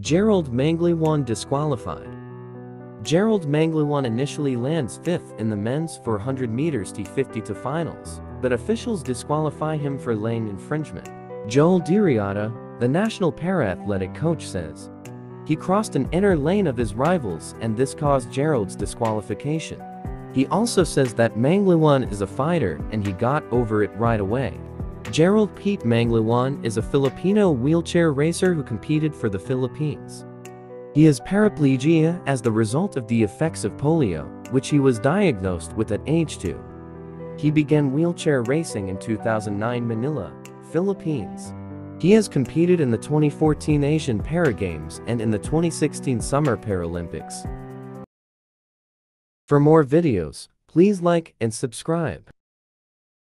Jerold Mangliwan disqualified. Jerold Mangliwan initially lands 5th in the men's 400 meters T52 finals, but officials disqualify him for lane infringement. Joel Diriata, the national para-athletic coach says, he crossed an inner lane of his rivals and this caused Jerold's disqualification. He also says that Mangliwan is a fighter and he got over it right away. Jerold Pete Mangliwan is a Filipino wheelchair racer who competed for the Philippines. He is paraplegia as the result of the effects of polio, which he was diagnosed with at age 2. He began wheelchair racing in 2009 Manila, Philippines. He has competed in the 2014 Asian Para Games and in the 2016 Summer Paralympics. For more videos, please like and subscribe.